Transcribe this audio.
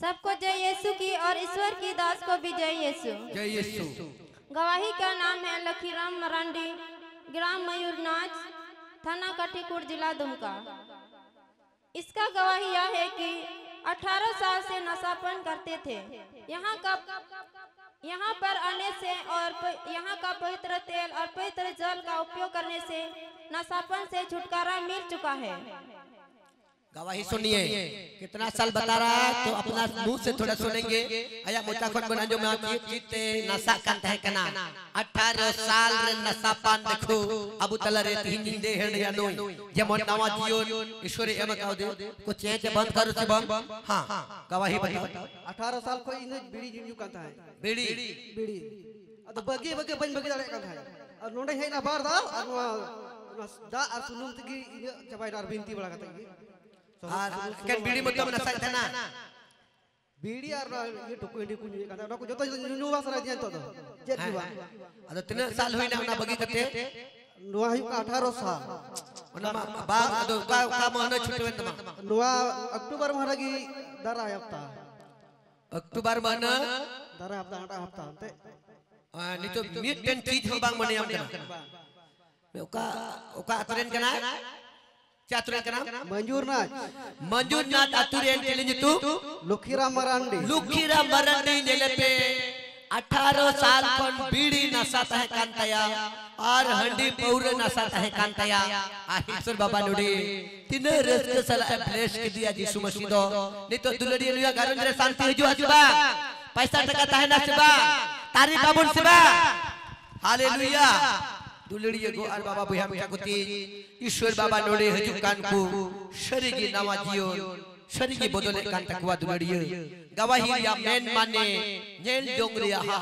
सबको जय यीशु की और ईश्वर की दास को भी जय यीशु। जय यीशु। गवाही का नाम है लखीराम मरांडी ग्राम मयूरनाथ थाना कटीकुट जिला दुमका। इसका गवाही यह है कि 18 साल से नशापन करते थे। यहाँ का यहाँ पर आने से और यहाँ का पवित्र तेल और पवित्र जल का उपयोग करने से नशापन से छुटकारा मिल चुका है। गवाही सुनिए। कितना साल बता रहा है तो अपना मुँह से थोड़ा सुनेंगे। आया मोटा खन बना जो मैं जीत जीते नशा कंत है कना। 18 साल रे नशा पान देखो। अबु तला रे तीन दिन दे हेड या नोई जेमन नवा जियो ईश्वरी एम काउ दे। को चेंज बंद करो से बम हाँ गवाही बताओ। अठारह साल को इन बीड़ी जिम कान था बीड़ी। बीड़ी। अतो बगे बगे बन बगे दाड़े कान था। और नोंडे है ना बार दा और दा और सुनुम तगी चबाई दार बिनती बड़ा कता और केन बीड़ी मतलब नशा था ना बीड़ी और ये टुकु इंडी कुनी कान ना को जतो नुनु वास रा दिया तो जे दिवा अदो तीन साल हुई ना ना बगी कते नोआ ही का 18 साल ओना बाग अदो का का महने छुटवे तमा नोआ अक्टूबर में लगी दरा हफ़्ता अक्टूबर महीना दरा हफ़्ता आटा हफ़्ता ते नहीं तो मीट टेन चीज़ हो बांग मने हम कना ओका ओका अतरेन कना क्या अतरेन कना मंजूरनाथ मंजूरनाथ के लिए तू लुखीराम मरांडी लुखीरा मरंडी नेले पे 18 साल पर बीड़ी नसाता है कांतया और हंडी पौरे नसाता है कांतया आहिसर बाबा नुडी तिने रस्ते सला ब्लेस के दिया यीशु मसीह दो नहीं तो दुलड़ी लिया गारन रे शांति है जो हजबा पैसा टका ताहे ना सेबा तारी बाबुन सेबा हालेलुया दुलड़ी गो और बाबा बुया मुझा कुती ईश्वर बाबा नोडे हजु कान को शरीगी नवाजियो शरीगी बदले कान तकवा दुलड़ी गवाही या मेन माने नेल डोंगरिया हा